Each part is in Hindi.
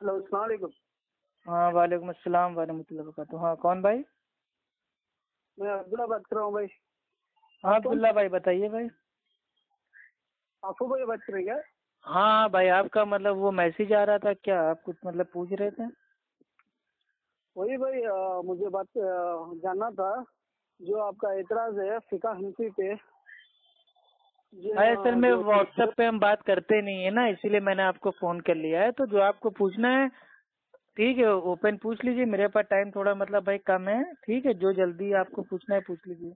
हेलो अलैक्म हाँ वालेकुम अस्सलाम वालेकुम वरकत हाँ कौन भाई? मैं अब्दुल्ला बात कर रहा हूँ भाई। हाँ अब्दुल्ला भाई बताइए भाई। आपको भाई बात कर रहे क्या? हाँ हाँ भाई आपका मतलब वो मैसेज आ रहा था क्या? आप कुछ मतलब पूछ रहे थे? वही भाई आ, मुझे बात आ, जानना था। जो आपका एतराज़ है फिका हँसी पे भाई असल में व्हाट्सएप पे हम बात करते नहीं है ना इसीलिए मैंने आपको फ़ोन कर लिया है। तो जो आपको पूछना है ठीक है ओपन पूछ लीजिए। मेरे पास टाइम थोड़ा मतलब भाई कम है ठीक है जो जल्दी आपको पूछना है पूछ लीजिए।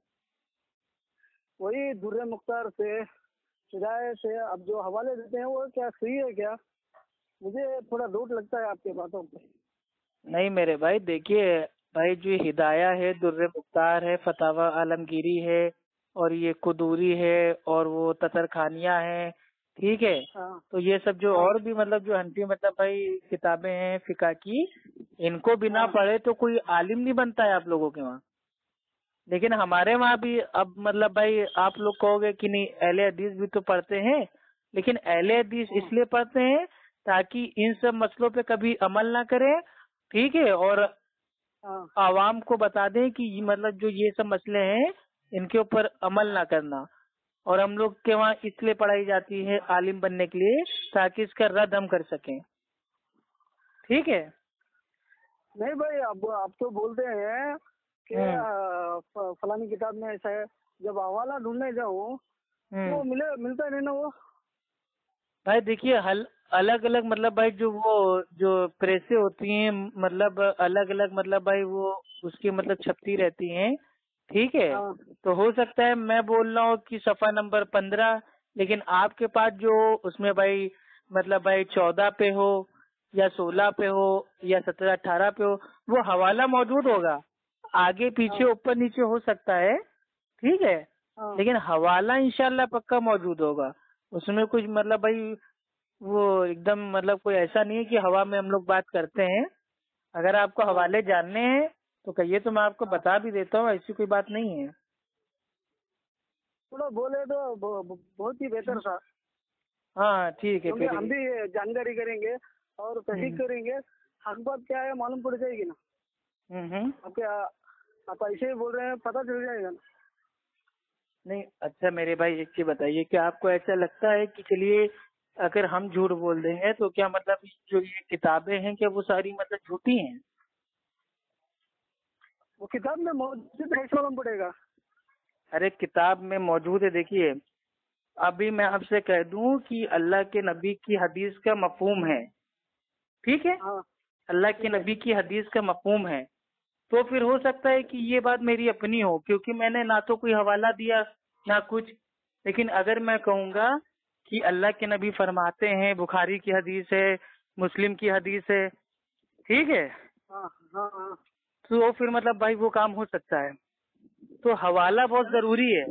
वही दुर्रे मुख्तार से हिदायत से अब जो हवाले देते हैं वो क्या सही है क्या? मुझे थोड़ा डाउट लगता है आपके बातों पे। नहीं मेरे भाई देखिए भाई जो हिदाया है दुर्र मुख्तार है फतावा आलमगीरी है और ये कुदूरी है और वो ततर खानिया है ठीक है? हाँ। तो ये सब जो और भी मतलब जो हंफी मतलब भाई किताबें हैं फिका की इनको बिना पढ़े तो कोई आलिम नहीं बनता है आप लोगों के वहाँ। लेकिन हमारे वहाँ भी अब मतलब भाई आप लोग कहोगे कि नहीं अहले हदीस भी तो पढ़ते हैं लेकिन अहले हदीस इसलिए पढ़ते हैं ताकि इन सब मसलों पे कभी अमल ना करें ठीक है? और हाँ। आवाम को बता दें कि मतलब जो ये सब मसले हैं इनके ऊपर अमल ना करना। और हम लोग के वहाँ इसलिए पढ़ाई जाती है आलिम बनने के लिए ताकि इसका रद्द हम कर सकें। ठीक है? नहीं भाई अब आप तो बोलते हैं कि हम्म। फलानी किताब में ऐसा है जब हवाला ढूँढने जाओ तो। मिले मिलता नहीं ना वो। भाई देखिए हल अलग अलग मतलब भाई जो वो जो प्रेसें होती हैं मतलब अलग अलग मतलब भाई वो उसकी मतलब छपती रहती हैं। ठीक है? हाँ। तो हो सकता है मैं बोल रहा हूँ कि सफ़ा नंबर पंद्रह लेकिन आपके पास जो उसमें भाई मतलब भाई चौदह पे हो या सोलह पे हो या सत्रह अठारह पे हो वो हवाला मौजूद होगा। आगे पीछे ऊपर नीचे हो सकता है। ठीक है? हाँ। लेकिन हवाला इंशाल्लाह पक्का मौजूद होगा। उसमें कुछ मतलब भाई वो एकदम मतलब कोई ऐसा नहीं है कि हवा में हम लोग बात करते हैं। अगर आपको हवाले जानने हैं तो कहिए तो मैं आपको बता भी देता हूँ ऐसी कोई बात नहीं है। थोड़ा बोले तो बहुत ही बेहतर था। हाँ ठीक है फिर हम भी जानकारी करेंगे और तहकीक हम्म। करेंगे। हक बात क्या है मालूम पड़ जाएगी ना। हम्म हम्म। आपके आप ऐसे ही बोल रहे हैं पता चल जाएगा ना। नहीं अच्छा मेरे भाई एक चीज़ बताइए कि आपको ऐसा लगता है कि चलिए अगर हम झूठ बोल रहे हैं तो क्या मतलब जो ये किताबें हैं क्या वो सारी मतलब झूठी हैं? वो किताब में मौजूद है मालूम पड़ेगा? अरे किताब में मौजूद है देखिए। अभी मैं आपसे कह दूँ कि अल्लाह के नबी की हदीस का मफहूम है। ठीक है? हाँ। अल्लाह के नबी की हदीस का मफहूम है। तो फिर हो सकता है कि ये बात मेरी अपनी हो क्योंकि मैंने ना तो कोई हवाला दिया ना कुछ। लेकिन अगर मैं कहूँगा कि अल्लाह के नबी फरमाते हैं बुखारी की हदीस है मुस्लिम की हदीस है ठीक है? हाँ हाँ हाँ। तो फिर मतलब भाई वो काम हो सकता है। तो हवाला बहुत ज़रूरी है।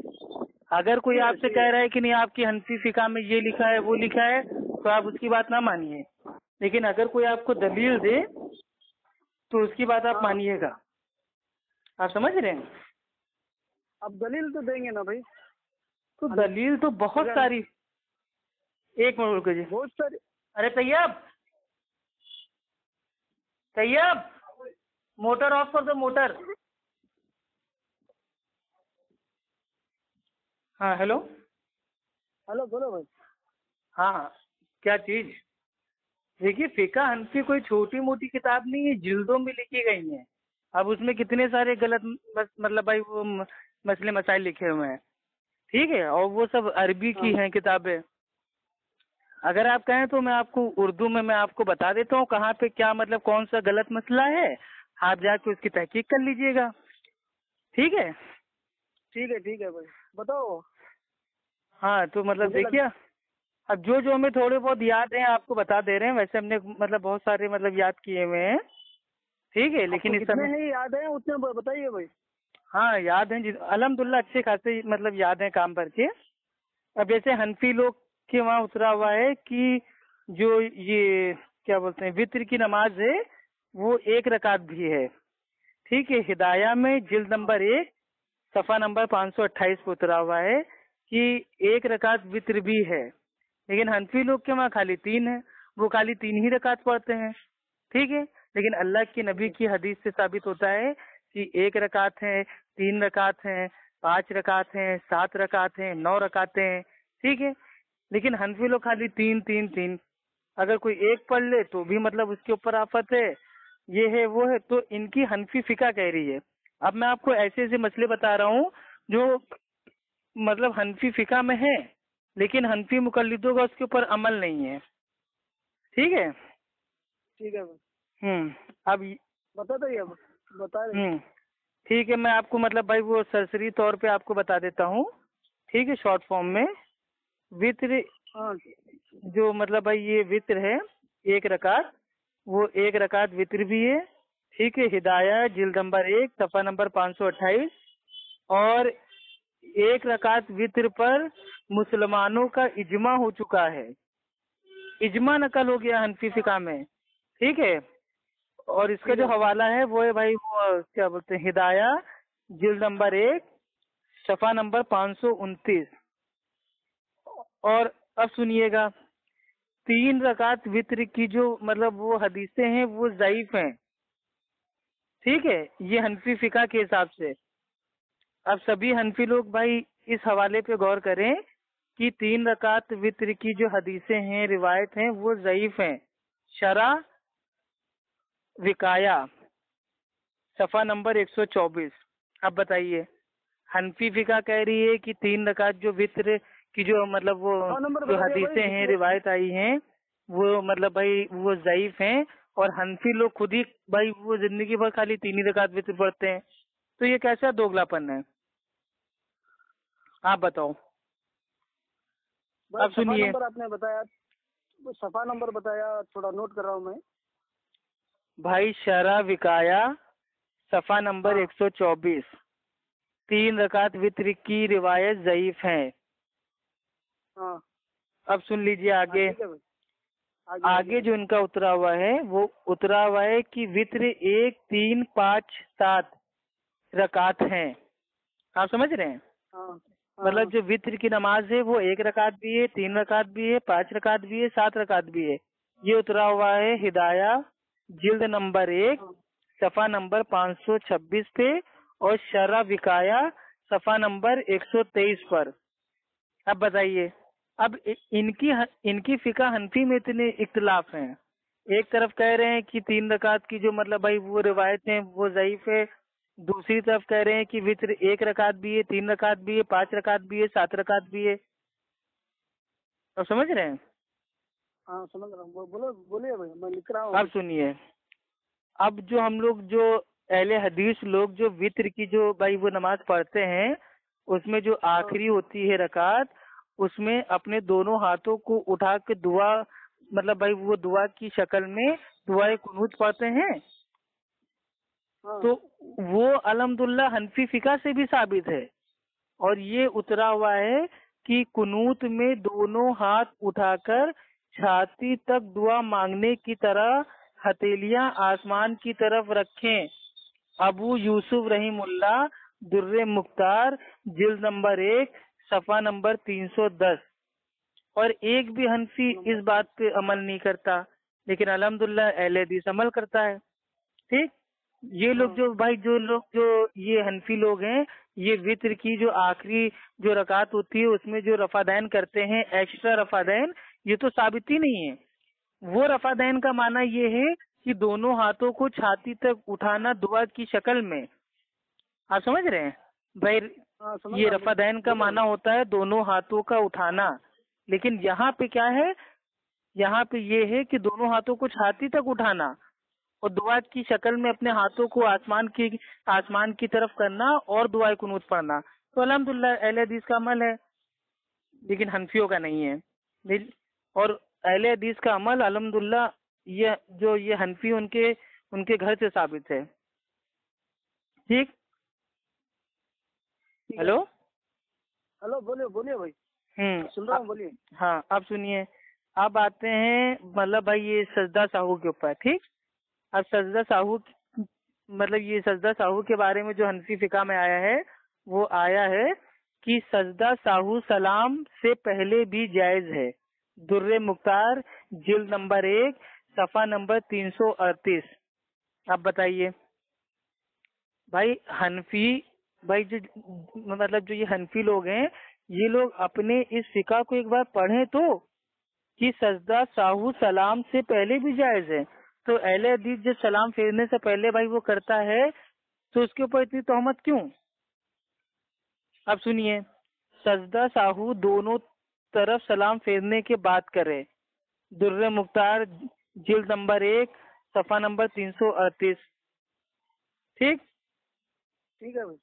अगर कोई आपसे कह रहा है कि नहीं आपकी हँसी फिका में ये लिखा है वो लिखा है तो आप उसकी बात ना मानिए। लेकिन अगर कोई आपको दलील दे तो उसकी बात आप हाँ। मानिएगा। आप समझ रहे हैं? अब दलील तो देंगे ना भाई। तो दलील तो बहुत सारी। एक मिनट रुको जी बहुत सारी अरे तैयब! तैयब! मोटर ऑफ़ कर दो मोटर। हाँ हेलो। हेलो बोलो भाई। हाँ क्या चीज़? देखिए फिका हंफी कोई छोटी मोटी किताब नहीं है जिल्दों में लिखी गई है। अब उसमें कितने सारे गलत मस, मतलब भाई वो मसले मसाइल लिखे हुए हैं। ठीक है और वो सब अरबी की हाँ। हैं किताबें। अगर आप कहें तो मैं आपको उर्दू में मैं आपको बता देता हूँ कहाँ पे क्या मतलब कौन सा गलत मसला है आप जाके उसकी तहकीक कर लीजिएगा। ठीक है? ठीक है ठीक है भाई। बताओ। हाँ तो मतलब देखिए अब जो जो हमें थोड़े बहुत याद हैं आपको बता दे रहे हैं। वैसे हमने मतलब बहुत सारे मतलब याद किए हुए हैं। ठीक है लेकिन इस समय ही याद है? उतने बताइए भाई। हाँ याद हैं। अलहमदुल्ला अच्छे खासे मतलब याद है काम भर के अब जैसे हनफी लोग के वहाँ उतरा हुआ है कि जो ये क्या बोलते हैं वित्र की नमाज़ है वो एक रकात भी है। ठीक है, हिदाया में जिल्द नंबर एक, सफ़ा नंबर 528 पे उतरा हुआ है कि एक रकात वित्र भी है। लेकिन हनफी लोग के वहाँ खाली तीन है? वो खाली तीन ही रकात पढ़ते हैं। ठीक है, लेकिन अल्लाह के नबी की हदीस से साबित होता है कि एक रकात है, तीन रकात है, पाँच रकात है, सात रकात है, नौ रकाते हैं। ठीक है, लेकिन हनफी लोग खाली तीन तीन तीन। अगर कोई एक पढ़ ले तो भी मतलब उसके ऊपर आफत है। ये है वो है तो इनकी हनफी फिका कह रही है। अब मैं आपको ऐसे ऐसे मसले बता रहा हूँ जो मतलब हनफी फिका में है लेकिन हनफी मुकलदों का उसके ऊपर अमल नहीं है। ठीक है? ठीक है हम्म अब बता दो अब बता रहे हम्म ठीक है मैं आपको मतलब भाई वो सरसरी तौर पे आपको बता देता हूँ। ठीक है शॉर्ट फॉर्म में। वित्र हाँ। जो मतलब भाई ये वित्र है एक रकात। वो एक रकात वित्र भी है ठीक है हिदाया जिल्द नंबर एक, सफ़ा नंबर 528 और एक रकात वित्र पर मुसलमानों का इजमा हो चुका है। इजमा नकल हो गया हनफी फिका में, ठीक है? और इसका जो हवाला है, वो है भाई, वो क्या बोलते हैं, हिदाया, जिल्द नंबर एक, सफ़ा नंबर पाँच सौ उनतीस। और अब सुनिएगा। तीन रकात वित्र की जो मतलब वो हदीसें हैं, वो ज़यीफ हैं। ठीक है? ये हनफी फिका के हिसाब से। अब सभी हनफी लोग भाई इस हवाले पे गौर करें कि तीन रकात वित्र की जो हदीसें हैं, रिवायत हैं, वो ज़यीफ हैं। शरा, विकाया। सफ़ा नंबर 124 अब बताइए, हनफी फिका कह रही है कि तीन रकात जो वित्र की जो मतलब वो हाँ, जो हदीसें हैं रिवायत आई हैं वो मतलब भाई वो ज़यीफ हैं और हनफी लोग खुद ही भाई वो ज़िंदगी भर खाली तीन ही रकात वित्र पढ़ते हैं। तो ये कैसा दोगलापन है? आप बताओ। आप सुनिए। आपने बताया सफ़ा नंबर बताया थोड़ा नोट कर रहा हूँ मैं। भाई शरा विकाया सफ़ा नंबर हाँ। 124 तीन रकात वित्र की रिवायत ज़यीफ है। हाँ। अब सुन लीजिए आगे। है भाई। आगे जो इनका उतरा हुआ है वो उतरा हुआ है कि वित्र एक तीन पाँच सात रकात हैं। आप समझ रहे हैं? हाँ। मतलब जो वित्र की नमाज़ है वो एक रकात भी है तीन रकात भी है पाँच रकात भी है सात रकात भी है। ये उतरा हुआ है हिदाया जिल्द नंबर एक सफ़ा नंबर 526 पे और शरा विकाया सफ़ा नंबर 123 पर। अब बताइए। अब इनकी इनकी फिका हनफी में इतने इख्तलाफ हैं। एक तरफ़ कह रहे हैं कि तीन रकात की जो मतलब भाई वो रिवायत है वो ज़यीफ है। दूसरी तरफ़ कह रहे हैं कि वित्र एक रकात भी है तीन रकात भी है पाँच रकात भी है सात रकात भी है। अब समझ रहे हैं? हाँ समझ रहा हूँ। बोलो बोलिए भाई मैं लिख रहा हूँ। अब सुनिए। अब जो हम लोग जो अहले हदीस लोग जो वित्र की जो भाई वो नमाज़ पढ़ते हैं उसमें जो आखिरी होती है रकात उसमें अपने दोनों हाथों को उठा के दुआ मतलब भाई वो दुआ की शक्ल में दुआए कुनूत पढ़ते हैं। हाँ, तो वो अलहमदुल्ला हनफी फिका से भी साबित है। और ये उतरा हुआ है कि कुनूत में दोनों हाथ उठाकर छाती तक दुआ मांगने की तरह हथेलियाँ आसमान की तरफ़ रखें। अबू यूसुफ रहीमुल्ला दुर्रे मुख्तार जिल्द नंबर एक सफ़ा नंबर 310 और एक भी हनफी इस बात पे अमल नहीं करता लेकिन अलहमदुल्ला अहले हदीस अमल करता है। ठीक? ये लोग जो भाई जो लोग जो ये हनफी लोग हैं ये वित्र की जो आखिरी जो रकात होती है उसमें जो रफादैन करते हैं एक्स्ट्रा रफादैन ये तो साबित ही नहीं है। वो रफादैन का माना ये है कि दोनों हाथों को छाती तक उठाना दुआ की शक्ल में। आप समझ रहे हैं? भाई हाँ, ये रहा हूँ। रफादैन का माना होता है दोनों हाथों का उठाना। लेकिन यहाँ पे क्या है? यहाँ पे ये है कि दोनों हाथों को छाती तक उठाना और दुआ की शक्ल में अपने हाथों को आसमान की आसमान की तरफ़ करना और दुआ कुनूत पढ़ना। तो अलहमदुल्ला अहले हदीस का अमल है। लेकिन हनफियों का नहीं है। और अहले हदीस का अमल अलहमदुल्ला ये जो ये हनफी उनके उनके घर से साबित है। ठीक? है। हेलो? हेलो बोलिए बोलिए भाई। हम्म सुन रहा हूँ बोलिए। हाँ आप सुनिए। आप आते हैं मतलब भाई ये सजदा साहू के ऊपर ठीक? अब सजदा साहू मतलब ये सजदा साहू के बारे में जो हनफी फिका में आया है वो आया है कि सजदा साहू सलाम से पहले भी जायज़ है। दुर्रे मुख्तार जिल्द नंबर एक सफ़ा नंबर तीन सौ अड़तीस। आप बताइए। भाई हनफी भाई जो मतलब जो ये हनफी लोग हैं, ये लोग अपने इस फिका को एक बार पढ़ें तो कि सजदा साहू सलाम से पहले भी जायज़ है। तो अहले हदीस जब सलाम फेरने से पहले भाई वो करता है तो उसके ऊपर इतनी तोहमत क्यों? अब सुनिए, सजदा साहू दोनों तरफ़ सलाम फेरने के बाद करे। दुर्र मुख्तार, जिल्द नंबर एक, सफ़ा नंबर तीन सौ अड़तीस। ठीक? ठीक है भाई।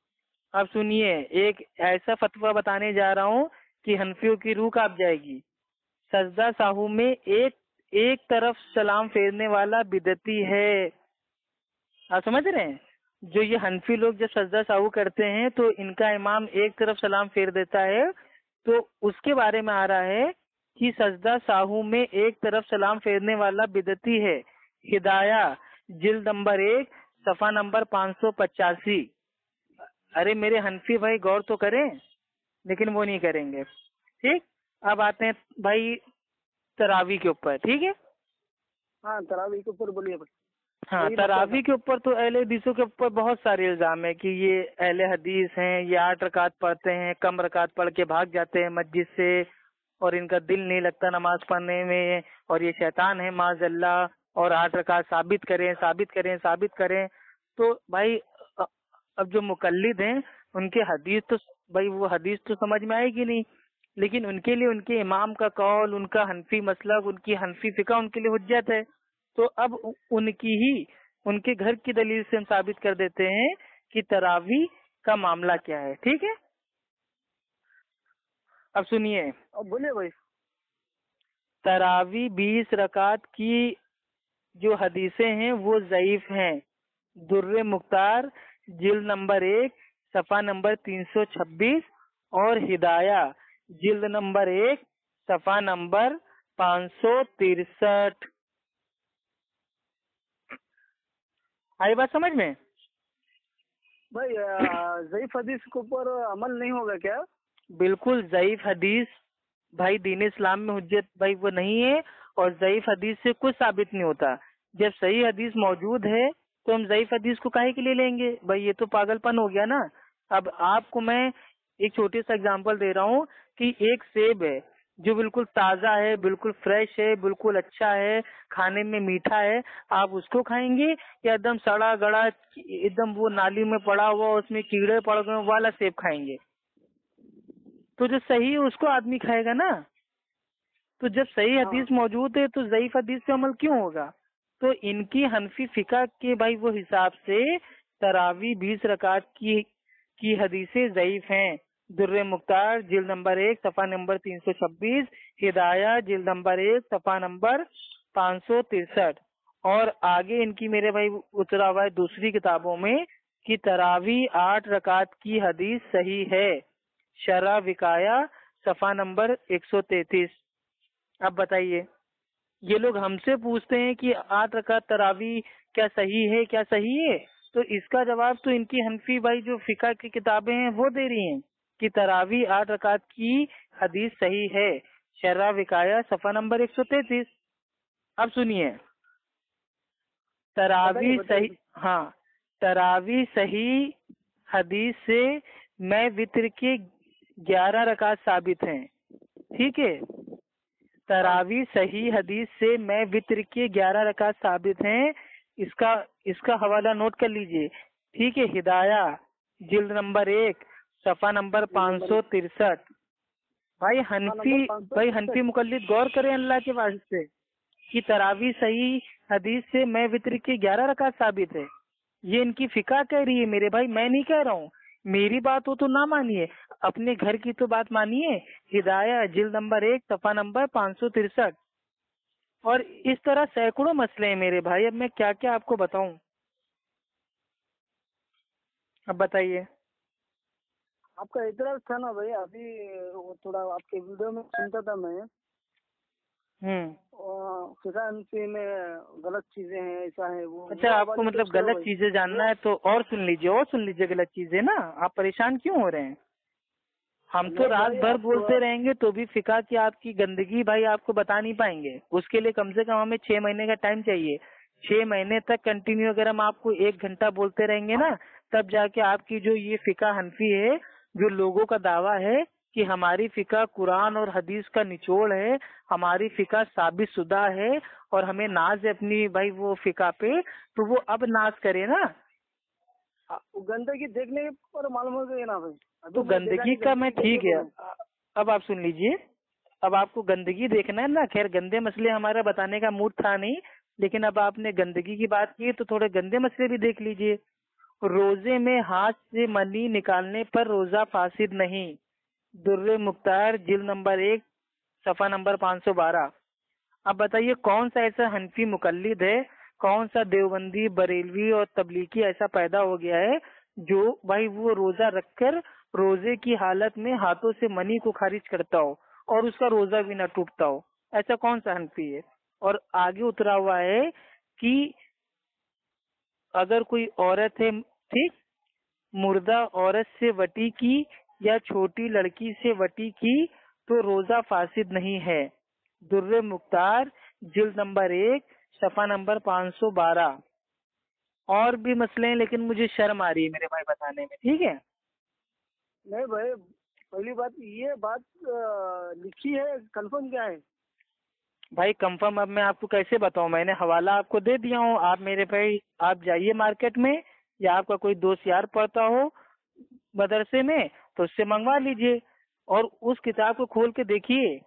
अब सुनिए, एक ऐसा फतवा बताने जा रहा हूँ कि हनफियों की रूह काप जाएगी। सजदा साहू में एक एक तरफ़ सलाम फेरने वाला बिदती है। आप समझ रहे हैं? जो ये हनफी लोग जब सजदा साहू करते हैं तो इनका इमाम एक तरफ़ सलाम फेर देता है। तो उसके बारे में आ रहा है कि सजदा साहू में एक तरफ़ सलाम फेरने वाला बिदती है। हिदाया जिल नंबर एक, सफ़ा नंबर पाँच सौ पचासी। अरे मेरे हनफी भाई गौर तो करें लेकिन वो नहीं करेंगे। ठीक? अब आते हैं भाई तरावी के ऊपर ठीक है? हाँ तरावी के ऊपर बोलिए हाँ तरावी के ऊपर तो अहले हदीसों के ऊपर बहुत सारे इल्ज़ाम है कि ये अहले हदीस हैं ये आठ रकात पढ़ते हैं कम रकात पढ़ के भाग जाते हैं मस्जिद से और इनका दिल नहीं लगता नमाज़ पढ़ने में और ये शैतान है माजल्ला और आठ रकात साबित करें साबित करें साबित करें। तो भाई अब जो मुकल्लिद हैं उनके हदीस तो भाई वो हदीस तो समझ में आएगी नहीं। लेकिन उनके लिए उनके इमाम का कौल उनका हनफी मसलक उनकी हनफी फिका उनके लिए हुज्जत है। तो अब उनकी ही उनके घर की दलील से हम साबित कर देते हैं कि तरावी का मामला क्या है। ठीक है? अब सुनिए। अब बोलिए भाई। तरावी बीस रकात की जो हदीसें हैं वो जयीफ हैं। दुर्र मुख्तार जिल्द नंबर एक सफ़ा नंबर तीन सौ छब्बीस और हिदाया। जिल्द नंबर एक सफ़ा नंबर पाँच सौ तिरसठ। आई बात समझ में? भाई जईफ हदीस के ऊपर अमल नहीं होगा क्या? बिल्कुल जयीफ हदीस भाई दीन इस्लाम में हुज्जत भाई वो नहीं है और जयीफ हदीस से कुछ साबित नहीं होता। जब सही हदीस मौजूद है तो हम जयीफ हदीस को काहे के लिए लेंगे? भाई ये तो पागलपन हो गया ना। अब आपको मैं एक छोटे सा एग्जांपल दे रहा हूँ कि एक सेब है जो बिल्कुल ताज़ा है बिल्कुल फ्रेश है बिल्कुल अच्छा है खाने में मीठा है आप उसको खाएँगे या एकदम सड़ा गड़ा एकदम वो नाली में पड़ा हुआ उसमें कीड़े पड़ गए वाला सेब खाएँगे। तो जो सही है उसको आदमी खाएगा ना। तो जब सही हाँ। हदीस मौजूद है तो जयीफ हदीस पे अमल क्यों होगा? तो इनकी हनफी फिका के भाई वो हिसाब से तरावी बीस रकात की की हदीसें जयीफ हैं। दुर्र मुख्तार जिल नंबर एक, सफ़ा नंबर तीन सौ छब्बीस, हिदाया जिल नंबर एक, सफ़ा नंबर पाँच सौ तिरसठ। और आगे इनकी मेरे भाई उतरा हुआ है दूसरी किताबों में कि तरावी आठ रकात की हदीस सही है। शरा विकाया, सफ़ा नंबर 133 अब बताइए। ये लोग हमसे पूछते हैं कि आठ रकात तरावी क्या सही है क्या सही है? तो इसका जवाब तो इनकी हनफी भाई जो फिका की किताबें हैं वो दे रही हैं कि तरावी आठ रकात की हदीस सही है। शर्रा विकाया सफ़ा नंबर 133 अब सुनिए। तरावी। सही हाँ तरावी सही हदीस से मैं वित्र के ग्यारह रकात साबित हैं। ठीक है? तरावी सही हदीस से मैं वित्र के ग्यारह रकात साबित हैं। इसका इसका हवाला नोट कर लीजिए। ठीक है हिदाया जिल्द नंबर एक सफ़ा नंबर पाँच सौ तिरसठ। भाई हनफी भाई हनफी मुकल्लिद गौर करें अल्लाह के वास्ते कि तरावी सही हदीस से मैं वित्र के ग्यारह रकात साबित है। ये इनकी फिका कह रही है मेरे भाई मैं नहीं कह रहा हूँ। मेरी बात हो तो ना मानिए। अपने घर की तो बात मानिए। हिदाया जिल नंबर एक सफ़ा नंबर पाँच सौ तिरसठ। और इस तरह सैकड़ों मसले हैं मेरे भाई। अब मैं क्या क्या आपको बताऊँ? अब बताइए। आपका इतराज था ना भाई अभी वो थोड़ा आपके वीडियो में सुनता था मैं। हम्म। फिजा में गलत चीज़ें हैं ऐसा है वो अच्छा आपको मतलब गलत चीज़ें जानना है तो और सुन लीजिए और सुन लीजिए गलत चीज़ें ना। आप परेशान क्यों हो रहे हैं? हम तो रात भर बोलते रहेंगे तो भी फिका की आपकी गंदगी भाई आपको बता नहीं पाएँगे। उसके लिए कम से कम हमें छह महीने का टाइम चाहिए। छह महीने तक कंटिन्यू अगर हम आपको एक घंटा बोलते रहेंगे ना तब जाके आपकी जो ये फिका हनफी है जो लोगों का दावा है कि हमारी फिका कुरान और हदीस का निचोड़ है हमारी फिका साबित शुदा है और हमें नाज है अपनी भाई वो फिका पे तो वो अब नाज करे ना। गंदगी देखने पर मालूम हो गई ना भाई। तो गंदगी का मैं ठीक है। अब आप सुन लीजिए। अब आपको गंदगी देखना है ना। खैर गंदे मसले हमारा बताने का मूड था नहीं लेकिन अब आपने गंदगी की बात की तो थोड़े गंदे मसले भी देख लीजिए। रोज़े में हाथ से मनी निकालने पर रोजा फासिद नहीं। दुर्र मुख्तार जिल नंबर एक सफ़ा नंबर 512 अब बताइए कौन सा ऐसा हनफी मुकलद है कौन सा देवबंदी, बरेलवी और तबलीगी ऐसा पैदा हो गया है, जो भाई वो रोजा रखकर रोज़े की हालत में हाथों से मनी को खारिज करता हो और उसका रोजा भी ना टूटता हो। ऐसा कौन सा हनफी है? और आगे उतरा हुआ है कि अगर कोई औरत है, ठीक? मुर्दा औरत से वटी की या छोटी लड़की से वटी की तो रोजा फासिद नहीं है। दुर्र मुख्तार, जिल्द नंबर एक सफ़ा नंबर 512 और भी मसले हैं लेकिन मुझे शर्म आ रही है मेरे भाई बताने में ठीक है? नहीं भाई पहली बात ये बात लिखी है कंफर्म क्या है? भाई कंफर्म अब मैं आपको कैसे बताऊँ? मैंने हवाला आपको दे दिया हूँ। आप मेरे भाई आप जाइए मार्केट में या आपका कोई दोस्त यार पढ़ता हो मदरसे में तो उससे मंगवा लीजिए और उस किताब को खोल के देखिए।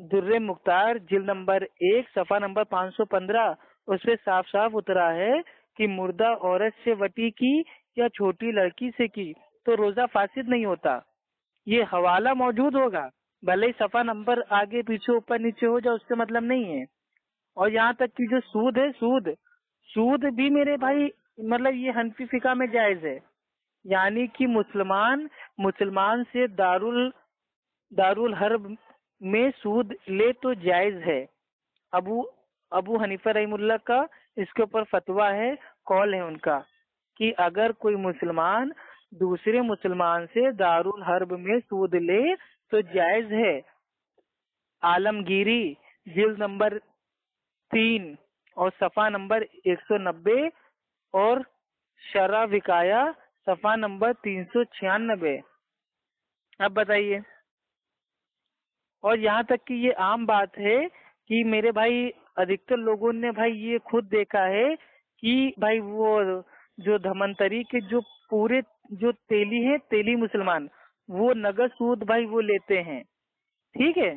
दुर्रे मुख्तार, जिल नंबर एक, सफ़ा नंबर 515 उस पे साफ़ साफ़ उतरा है कि मुर्दा औरत से वटी की या छोटी लड़की से की तो रोजा फासिद नहीं होता। ये हवाला मौजूद होगा। भले ही सफ़ा नंबर आगे, पीछे, ऊपर, नीचे हो जाए उससे मतलब नहीं है। और यहाँ तक कि जो सूद है, सूद। सूद भी मेरे भाई मतलब ये हनफी फिका में जायज़ है। यानी कि मुसलमान मुसलमान से दारुल दारुल हर्ब में सूद ले तो जायज़ है। अबू अबू हनीफा रहीमुल्ला का इसके ऊपर फतवा है, कॉल है उनका, कि अगर कोई मुसलमान दूसरे मुसलमान से दारुल हर्ब में सूद ले तो जायज़ है। आलमगीरी, जिल्द नंबर तीन और सफ़ा नंबर 190 और शरा विकाया, सफ़ा नंबर तीन सौ छियानबे। अब बताइए। और यहाँ तक कि ये आम बात है कि मेरे भाई अधिकतर लोगों ने भाई ये खुद देखा है कि भाई वो जो धमंतरी के जो पूरे जो तेली है तेली मुसलमान वो नगद सूद भाई वो लेते हैं। ठीक है?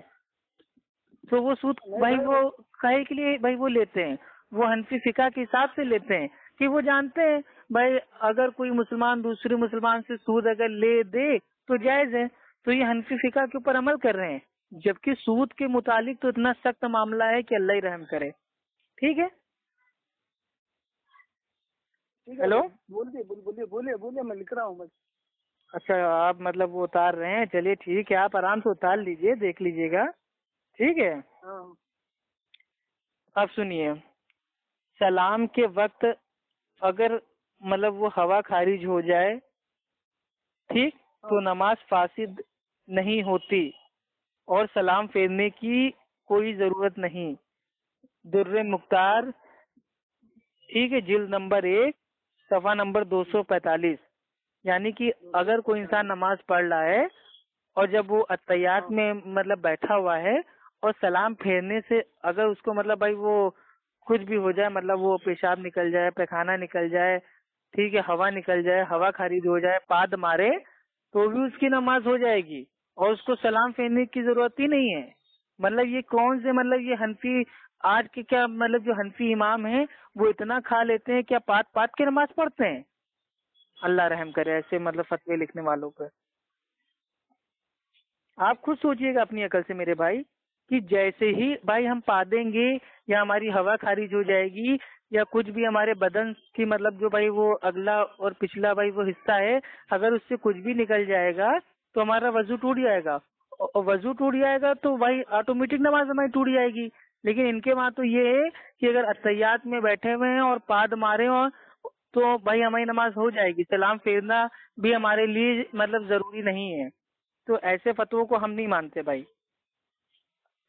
तो वो सूद भाई भाई, वो काहे के लिए भाई वो लेते हैं। वो हनफी फिका के हिसाब से लेते हैं कि वो जानते हैं भाई अगर कोई मुसलमान दूसरे मुसलमान से सूद अगर ले दे तो जायज़ है। तो ये हनफी फिका के ऊपर अमल कर रहे हैं। जबकि सूद के मुतालिक तो इतना सख्त मामला है कि अल्लाह ही रहम करे। ठीक है? हेलो? बोलिए बोलिए बोलिए बोलिए मैं लिख रहा हूँ अच्छा आप मतलब वो उतार रहे हैं चलिए ठीक है आप आराम से उतार लीजिए देख लीजिएगा। ठीक है? हाँ। अब सुनिए सलाम के वक्त अगर मतलब वो हवा खारिज हो जाए ठीक तो नमाज़ फासिद नहीं होती। और सलाम फेरने की कोई ज़रूरत नहीं। दुर्र मुख्तार, ठीक है, जिल्द नंबर एक, सफ़ा नंबर 245 यानी कि अगर कोई इंसान नमाज़ पढ़ रहा है और जब वो अतयात में मतलब बैठा हुआ है और सलाम फेरने से अगर उसको मतलब भाई वो कुछ भी हो जाए मतलब वो पेशाब निकल जाए, पैखाना निकल जाए, ठीक है, हवा निकल जाए, हवा खारिज हो जाए, पाद मारे तो भी उसकी नमाज़ हो जाएगी। और उसको सलाम फेरने की ज़रूरत ही नहीं है। मतलब ये कौन से मतलब ये हनफी, आज के क्या मतलब जो हनफी इमाम हैं, वो इतना खा लेते हैं क्या पात पात के नमाज़ पढ़ते हैं? अल्लाह रहम करे, ऐसे मतलब फतवे लिखने वालों पर। आप खुद सोचिएगा अपनी अकल से मेरे भाई, कि जैसे ही भाई हम पा देंगे, या हमारी हवा खारिज हो जाएगी, या कुछ भी हमारे बदन की मतलब जो भाई वो अगला और पिछला भाई वो हिस्सा है, अगर उससे कुछ भी निकल जाएगा तो हमारा वज़ू टूट जाएगा। और वज़ू टूट जाएगा तो भाई ऑटोमेटिक नमाज़ हमारी टूट जाएगी। लेकिन इनके वहाँ तो ये है कि अगर अतयात में बैठे हुए हैं और पाद मारे हो तो भाई हमारी नमाज़ हो जाएगी। सलाम फेरना भी हमारे लिए मतलब ज़रूरी नहीं है। तो ऐसे फतवों को हम नहीं मानते भाई।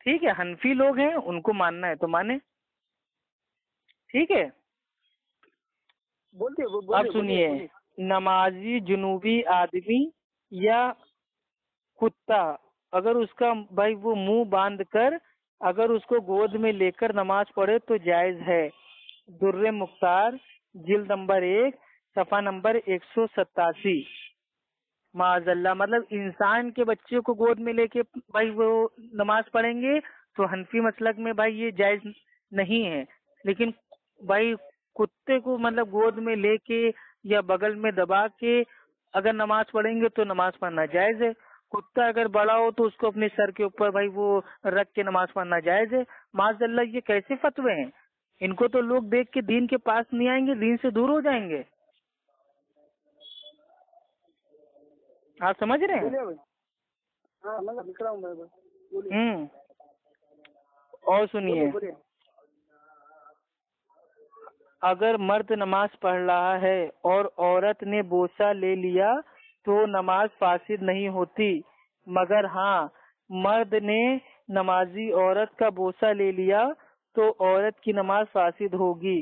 ठीक है हनफी लोग हैं उनको मानना है तो माने। ठीक है? बोलिए अब बोलिए सुनिए नमाजी जुनूबी आदमी या कुत्ता, अगर उसका भाई वो मुँह बाँध कर अगर उसको गोद में लेकर नमाज़ पढ़े तो जायज़ है। दुर्रे मुख्तार, जिल्द नंबर एक, सफ़ा नंबर एक सौ सतासी माजल्ला मतलब इंसान के बच्चे को गोद में लेके भाई वो नमाज़ पढ़ेंगे तो हनफी मसलक में भाई ये जायज़ नहीं है। लेकिन भाई कुत्ते को मतलब गोद में लेके या बगल में दबा के अगर नमाज़ पढ़ेंगे तो नमाज़ पढ़ना जायज़ है। कुत्ता अगर बड़ा हो तो उसको अपने सर के ऊपर भाई वो रख के नमाज़ पढ़ना जायज़ है। माजल्ला ये कैसे फतवे हैं? इनको तो लोग देख के दीन के पास नहीं आएँगे दीन से दूर हो जाएँगे। आप समझ रहे हैं? हाँ हूँ हम्म। और सुनिए। अगर मर्द नमाज़ पढ़ रहा है और औरत ने बोसा ले लिया तो नमाज़ फासिद नहीं होती। मगर हाँ मर्द ने नमाजी औरत का बोसा ले लिया तो औरत की नमाज़ फासिद होगी।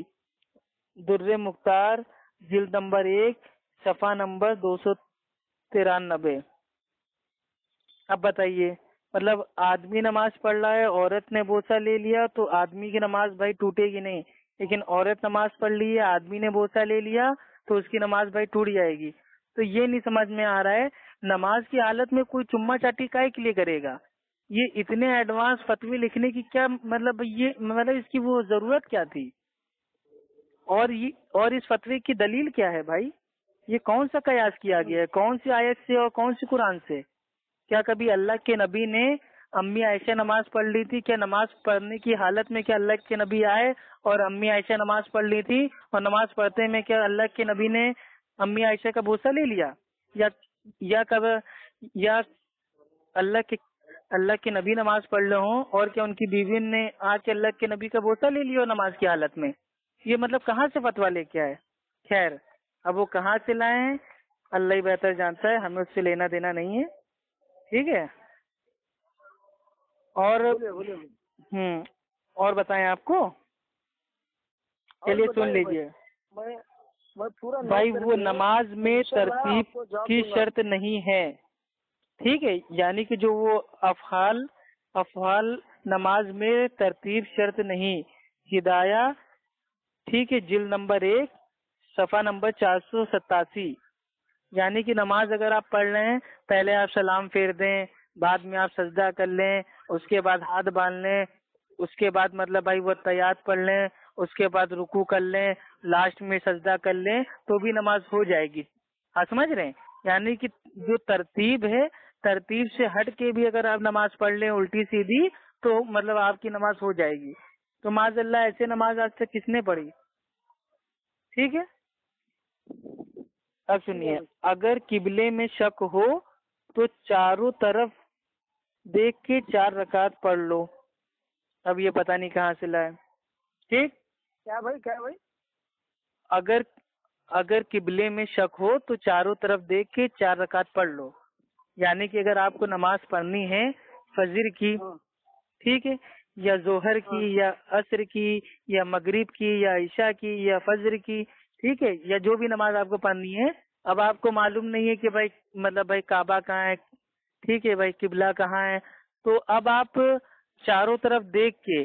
दुर्रे मुख्तार, जिल्द नंबर एक सफ़ा नंबर दो सौ तिरानबे। अब बताइए मतलब आदमी नमाज़ पढ़ रहा है, औरत ने बोसा ले लिया तो आदमी की नमाज़ भाई टूटेगी नहीं। लेकिन औरत नमाज़ पढ़ ली है, आदमी ने बोसा ले लिया तो उसकी नमाज़ भाई टूट जाएगी। तो ये नहीं समझ में आ रहा है, नमाज़ की हालत में कोई चुम्मा चाटी काय के लिए करेगा? ये इतने एडवांस फतवे लिखने की क्या मतलब ये मतलब इसकी वो ज़रूरत क्या थी? और ये, और इस फतवे की दलील क्या है भाई? ये कौन सा कयास किया गया है? कौन सी आयत से और कौन सी कुरान से? क्या कभी अल्लाह के नबी ने अम्मी आयशा नमाज़ पढ़ ली थी? क्या नमाज़ पढ़ने की हालत में क्या अल्लाह के नबी आए और अम्मी आयशा नमाज़ पढ़ ली थी? और नमाज़ पढ़ते में क्या अल्लाह के नबी ने अम्मी आयशा का बोसा ले लिया? या या कब या अल्लाह के अल्लाह के नबी नमाज़ पढ़ रहे हो और क्या उनकी बीवी ने आज अल्लाह के नबी का बोसा ले लिया नमाज़ की हालत में? ये मतलब कहाँ से फतवा लेके आए? खैर अब वो कहाँ से लाए हैं? अल्लाह ही बेहतर जानता है हमें उससे लेना देना नहीं है। ठीक है? और हम्म और बताएँ आपको? चलिए सुन लीजिए। मैं पूरा भाई वो नमाज़ में तरतीब की शर्त नहीं है। ठीक है यानी कि जो वो अफहाल अफहाल नमाज़ में तरतीब शर्त नहीं हिदाया ठीक है जिल नंबर एक सफ़ा नंबर चार सौ सतासी यानी कि नमाज़ अगर आप पढ़ रहे हैं पहले आप सलाम फेर दें बाद में आप सजदा कर लें उसके बाद हाथ बाँध लें उसके बाद मतलब भाई वो तैयार पढ़ लें उसके बाद रुकू कर लें लास्ट में सजदा कर लें तो भी नमाज़ हो जाएगी। हाँ समझ रहे हैं? यानी कि जो तरतीब है, तरतीब से हट के भी अगर आप नमाज़ पढ़ लें उल्टी सीधी तो मतलब आपकी नमाज़ हो जाएगी। तो माजल्ला ऐसे नमाज़ आज तक किसने पढ़ी? ठीक है? अब सुनिए, अगर किबले में शक हो तो चारों तरफ़ देख के चार रकात पढ़ लो। अब ये पता नहीं कहाँ से लाए। ठीक? क्या भाई क्या भाई? अगर अगर किबले में शक हो तो चारों तरफ़ देख के चार रकात पढ़ लो। यानी कि अगर आपको नमाज़ पढ़नी है फजर की हाँ। ठीक है या जोहर की या असर की या मगरिब की या ईशा की या फजर की ठीक है या जो भी नमाज़ आपको पढ़नी है अब आपको मालूम नहीं है कि भाई मतलब भाई काबा कहाँ है ठीक है भाई किबला कहाँ है तो अब आप चारों तरफ़ देख के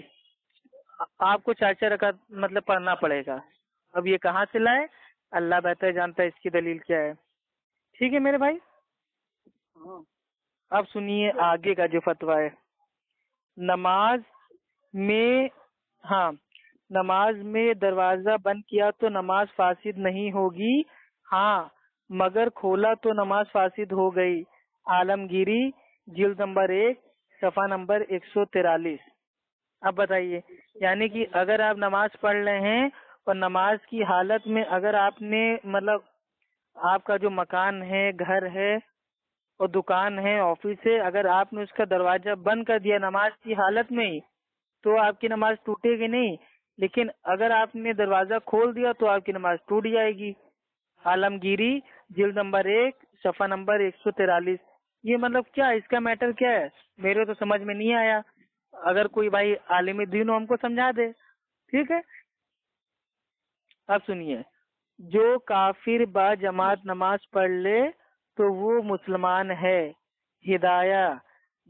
आपको चार चार रकात मतलब पढ़ना पड़ेगा। अब ये कहाँ से लाए? अल्लाह बेहतर जानता है इसकी दलील क्या है। ठीक है मेरे भाई? हाँ। अब सुनिए आगे का जो फतवा है। नमाज़ में हाँ नमाज़ में दरवाज़ा बंद किया तो नमाज़ फासिद नहीं होगी। हाँ मगर खोला तो नमाज़ फासिद हो गई। आलमगिरी जिल्द नंबर एक सफ़ा नंबर एक सौ तिरालीस। अब बताइए यानी कि अगर आप नमाज़ पढ़ रहे हैं और नमाज़ की हालत में अगर आपने मतलब आपका जो मकान है, घर है और दुकान है, ऑफ़िस है, अगर आपने उसका दरवाज़ा बंद कर दिया नमाज़ की हालत में ही तो आपकी नमाज़ टूटेगी नहीं। लेकिन अगर आपने दरवाज़ा खोल दिया तो आपकी नमाज़ टूट जाएगी। आलमगिरी जिल्द नंबर एक, सफ़ा नंबर एक सौ तिरालीस। ये मतलब क्या, इसका मैटर क्या है? मेरे तो समझ में नहीं आया। अगर कोई भाई आलिम दीन हमको समझा दे। ठीक है? अब सुनिए। जो काफिर बा जमात नमाज़ पढ़ ले तो वो मुसलमान है। हिदाया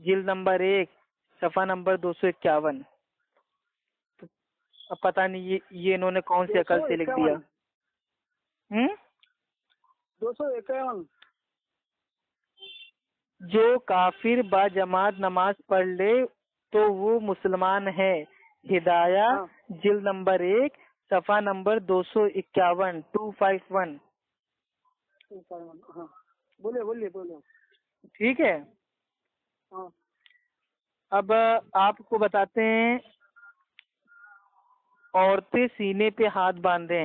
जिल नंबर एक सफ़ा नंबर दो सौ इक्यावन। तो अब पता नहीं ये ये इन्होंने कौन सी अकल से लिख दिया। हम्म? दो सौ इक्यावन। जो काफिर बा जमात नमाज़ पढ़ ले तो वो मुसलमान है। हिदाया हाँ। जिल नंबर एक सफ़ा नंबर दो सौ इक्यावन टू फाइव वन बोलिए बोलिए बोलिए। ठीक है? हाँ। अब आपको बताते हैं औरतें सीने पे हाथ बांधे।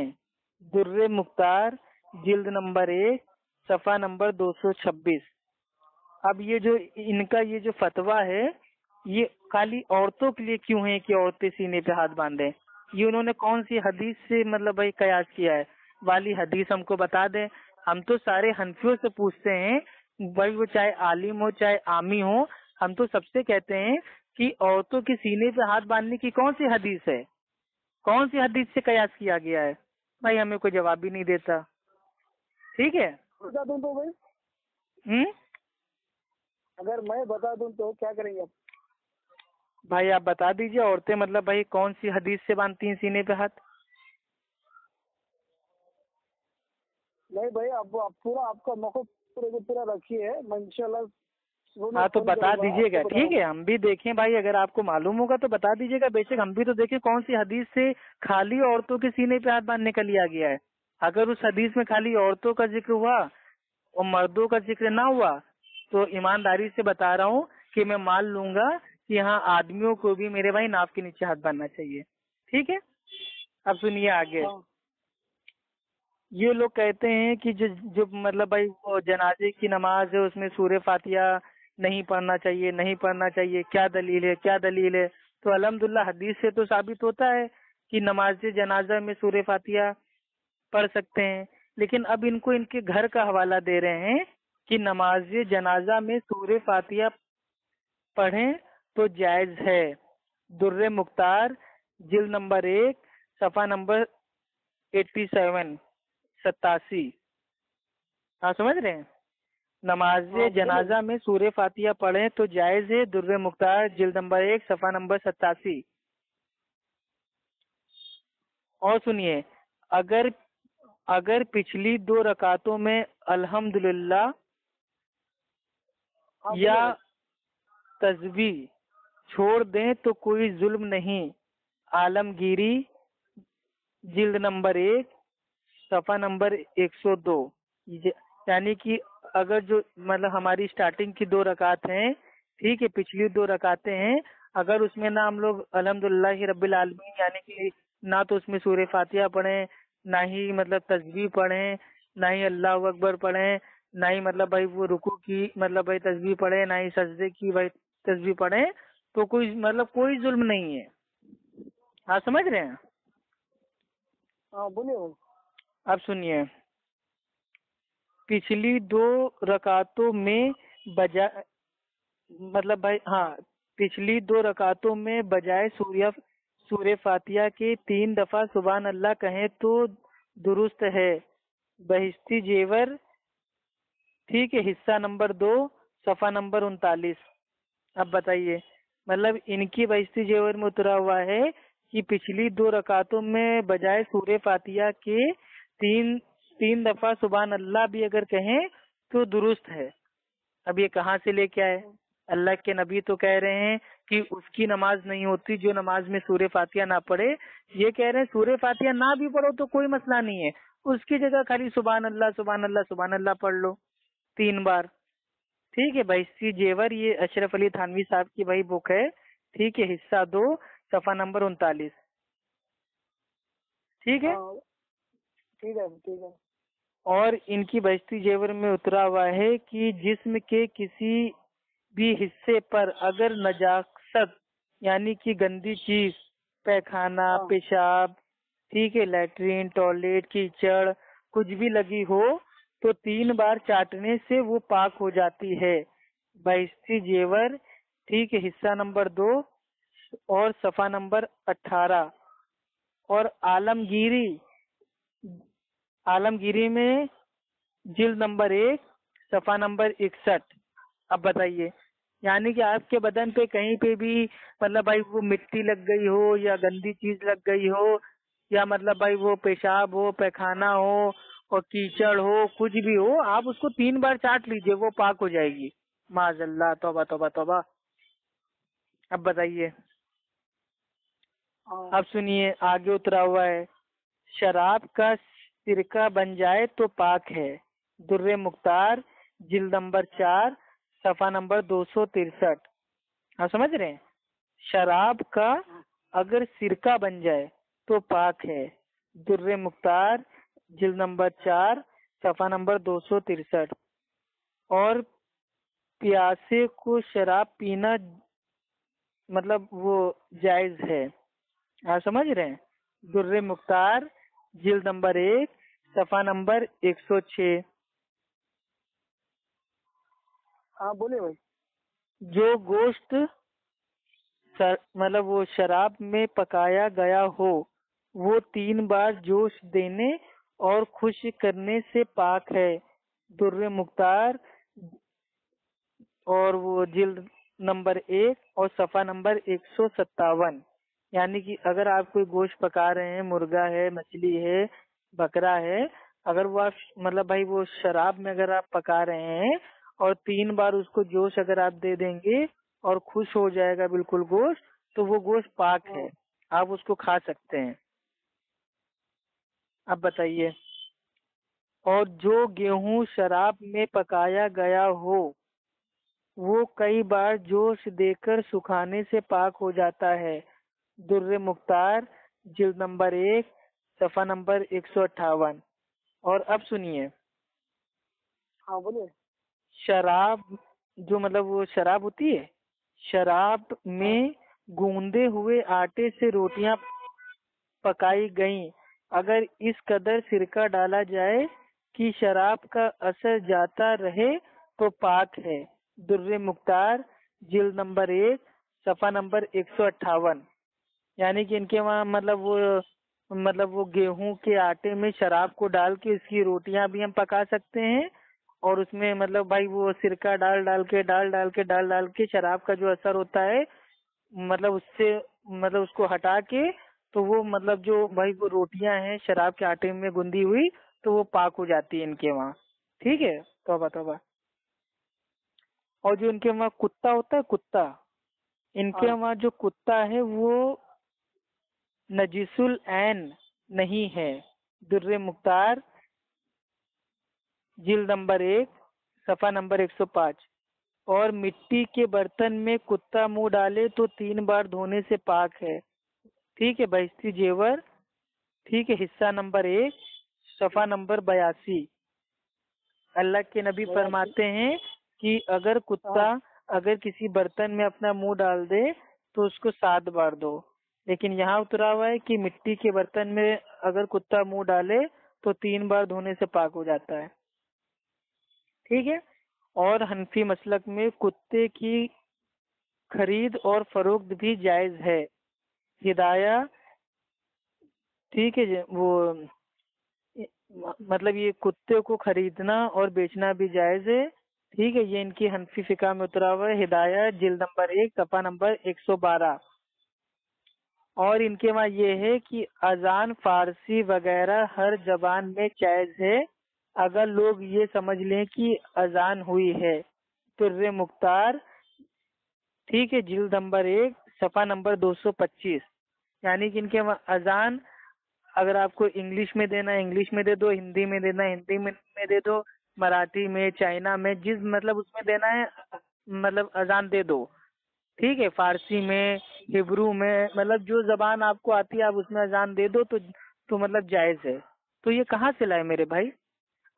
दुर्रे मुख्तार जिल्द नंबर एक सफ़ा नंबर 226 अब ये जो इनका ये जो फतवा है ये खाली औरतों के लिए क्यों है कि औरतें सीने पे हाथ बांधे? ये उन्होंने कौन सी हदीस से मतलब भाई कयास किया है? वाली हदीस हमको बता दें। हम तो सारे हनफियों से पूछते हैं भाई वो चाहे आलिम हो चाहे आमी हो हम तो सबसे कहते हैं कि औरतों के सीने पे हाथ बांधने की कौन सी हदीस है? कौन सी हदीस से कयास किया गया है? भाई हमें कोई जवाब भी नहीं देता। ठीक है? बता दूँ तो भाई। हम्म? अगर मैं बता दूँ तो क्या करेंगे आप? भाई आप बता दीजिए औरतें मतलब भाई कौन सी हदीस से बांधती हैं सीने पे हाथ? नहीं भाई अब आप पूरा आपका मौका पूरे को पूरा रखिए मैं इंशाल्लाह हाँ तो बता दीजिएगा ठीक है हम भी देखें भाई अगर आपको मालूम होगा तो बता दीजिएगा बेशक हम भी तो देखें कौन सी हदीस से खाली औरतों के सीने पे हाथ बांधने का लिया गया है। अगर उस हदीस में खाली औरतों का ज़िक्र हुआ और मर्दों का ज़िक्र ना हुआ तो ईमानदारी से बता रहा हूँ कि मैं मान लूँगा कि हाँ आदमियों को भी मेरे भाई नाव के नीचे हाथ बांधना चाहिए। ठीक है? अब सुनिए आगे। हाँ, ये लोग कहते हैं कि जो जो मतलब भाई वो जनाजे की नमाज़ है उसमें सूर्य फातिया नहीं पढ़ना चाहिए नहीं पढ़ना चाहिए। क्या दलील है? क्या दलील है? तो अल्हम्दुलिल्लाह हदीस से तो साबित होता है कि नमाज़ जनाजा में सूर्य फातिया पढ़ सकते हैं। लेकिन अब इनको इनके घर का हवाला दे रहे हैं कि नमाज़ जनाजा में सूर्य फातिया पढ़ें तो जायज़ है। दुर्रे मुख्तार जिल नंबर एक सफ़ा नंबर एट्टी सेवन सतासी हाँ समझ रहे हैं? नमाज़ हाँ, जनाजा में सूर्य फातिया पढ़े तो जायज़ है। दुर्रे मुख्तार जिल्द नंबर एक सफ़ा नंबर सतासी और सुनिए अगर अगर पिछली दो रकातों में अल्हम्दुलिल्लाह हाँ, या बोलिए। छोड़ दें तो कोई जुल्म नहीं। आलमगीरी, जिल्द नंबर एक, सफ़ा नंबर 102 ये- यानी कि अगर जो मतलब हमारी स्टार्टिंग की दो रकात हैं, ठीक है, पिछली दो रकातें हैं, अगर उसमें ना हम लोग अलहमदुल्ला रब्बिल आलमीन, यानी कि ना तो उसमें सूर्य फातिहा पढ़ें, ना ही मतलब तस्वीर पढ़ें, ना ही अल्लाह अकबर पढ़ें, ना ही मतलब भाई वो रुकू की मतलब भाई तस्वीर पढ़े, ना ही सजदे की भाई तस्वीर पढ़े तो कोई मतलब कोई जुल्म नहीं है। आप समझ रहे हैं? हाँ बोलिए अब सुनिए। पिछली दो रकातों में बजा मतलब भाई हाँ पिछली दो रकातों में बजाय सूर्य सूर्य फातिहा के तीन दफ़ा सुबहान अल्लाह कहें तो दुरुस्त है। बहिश्ती जेवर ठीक है हिस्सा नंबर दो सफ़ा नंबर उनतालीस। अब बताइए। मतलब इनकी बहिश्ती जेवर में उतरा हुआ है कि पिछली दो रकातों में बजाय सूर्य फातिया के तीन तीन दफ़ा सुबह अल्लाह भी अगर कहें तो दुरुस्त है। अब ये कहाँ से लेके आए? अल्लाह के नबी तो कह रहे हैं कि उसकी नमाज़ नहीं होती, जो नमाज़ में सूर्य फातिया ना पढ़े। ये कह रहे हैं, सूर्य फातिया ना भी पढ़ो तो कोई मसला नहीं है। उसकी जगह खाली सुबह अल्लाह सुबहान अल्लाह सुबहान अल्लाह पढ़ लो। तीन बार। ठीक है भाई सी जेवर ये अशरफ अली थानवी साहब की भाई बुक है। ठीक है हिस्सा दो सफ़ा नंबर उनतालीस। ठीक है? हाँ, ठीक है ठीक है। और इनकी बस्ती जेवर में उतरा हुआ है कि जिस्म के किसी भी हिस्से पर अगर नजाकत यानी कि गंदी चीज़ पैखाना हाँ। पेशाब ठीक है लेटरिन टॉयलेट कीचड़ कुछ भी लगी हो तो तीन बार चाटने से वो पाक हो जाती है। बहिस्ती जेवर, ठीक है हिस्सा नंबर दो और सफ़ा नंबर अठारह। और आलमगीरी आलमगीरी में जिल नंबर एक, सफ़ा नंबर इकसठ। अब बताइए, यानी कि आपके बदन पे कहीं पे भी मतलब भाई वो मिट्टी लग गई हो या गंदी चीज़ लग गई हो, या मतलब भाई वो पेशाब हो, पैखाना हो और कीचड़ हो कुछ भी हो आप उसको तीन बार चाट लीजिए वो पाक हो जाएगी। माजल्ला तोबा तोबा तोबा। अब बताइए। हाँ अब सुनिए आगे उतरा हुआ है। शराब का सिरका बन जाए तो पाक है। दुर्रे मुख्तार जिल नंबर चार सफ़ा नंबर दो सौ तिरसठ। आप समझ रहे हैं? शराब का अगर सिरका बन जाए तो पाक है। दुर्रे मुख्तार जिल नंबर चार सफ़ा नंबर दो सौ तिरसठ। और प्यासे को शराब पीना मतलब वो जायज़ है। आप समझ रहे हैं? दुर्रे मुख्तार जिल नंबर एक सफ़ा नंबर एक सौ छः हाँ बोलिए भाई। जो गोश्त मतलब वो शराब में पकाया गया हो वो तीन बार जोश देने और खुश करने से पाक है। दुर्र मुख्तार और वो जिल्द नंबर एक और सफ़ा नंबर एक सौ सत्तावन। यानी कि अगर आप कोई गोश्त पका रहे हैं, मुर्गा है, मछली है, बकरा है, अगर वो आप मतलब भाई वो शराब में अगर आप पका रहे हैं और तीन बार उसको जोश अगर आप दे देंगे और खुश हो जाएगा बिल्कुल गोश्त तो वो गोश्त पाक है। आप उसको खा सकते हैं। अब बताइए। और जो गेहूँ शराब में पकाया गया हो वो कई बार जोश देकर सुखाने से पाक हो जाता है। दुर्र मुख्तार जिल्द नंबर एक सफ़ा नंबर एक सौ अट्ठावन। और अब सुनिए। हाँ बोलिए। शराब जो मतलब वो शराब होती है शराब में गूंदे हुए आटे से रोटियाँ पकाई गईं। अगर इस कदर सिरका डाला जाए कि शराब का असर जाता रहे तो पाक है। दुर्र मुख्तार जिल नंबर एक, सफ़ा नंबर एक सौ अट्ठावन। यानी कि इनके वहाँ मतलब वो मतलब वो गेहूँ के आटे में शराब को डाल के इसकी रोटियाँ भी हम पका सकते हैं, और उसमें मतलब भाई वो सिरका डाल डाल के, डाल डाल के, डाल डाल के शराब का जो असर होता है मतलब उससे मतलब उसको हटा के तो वो मतलब जो भाई वो रोटियाँ हैं शराब के आटे में गुंदी हुई तो वो पाक हो जाती है इनके वहाँ। ठीक है? तोबा तोबा। और जो इनके वहाँ कुत्ता होता है कुत्ता। इनके हाँ। वहाँ जो कुत्ता है वो नजीसुल ऐन नहीं है। दुर्र मुख्तार जिल नंबर एक सफ़ा नंबर 105 और मिट्टी के बर्तन में कुत्ता मुँह डाले तो तीन बार धोने से पाक है। ठीक है बहिस्ती जेवर। ठीक है हिस्सा नंबर एक सफ़ा नंबर बयासी। अल्लाह के नबी फरमाते हैं कि अगर कुत्ता अगर किसी बर्तन में अपना मुँह डाल दे तो उसको सात बार दो। लेकिन यहाँ उतरा हुआ है कि मिट्टी के बर्तन में अगर कुत्ता मुँह डाले तो तीन बार धोने से पाक हो जाता है। ठीक है? और हनफी मसलक में कुत्ते की खरीद और फरोख्त भी जायज़ है। हिदाया ठीक है जी, वो मतलब ये कुत्ते को खरीदना और बेचना भी जायज़ है ठीक है ये इनकी हनफी फिका में उतरा हुआ है हिदाया जिल नंबर एक सफ़ा नंबर 112 और इनके वहाँ ये है कि अजान फारसी वगैरह हर जबान में जायज़ है अगर लोग ये समझ लें कि अजान हुई है तुर्र मुख्तार ठीक है जिल्द नंबर एक सफ़ा नंबर 225 यानी कि इनके अजान अगर आपको इंग्लिश में देना है इंग्लिश में दे दो हिंदी में देना है हिंदी में, दे दो मराठी में चाइना में जिस मतलब उसमें देना है मतलब अजान दे दो। ठीक है फारसी में हिब्रू में मतलब जो जबान आपको आती है आप उसमें अजान दे दो तो तो मतलब जायज़ है। तो ये कहाँ से लाए मेरे भाई?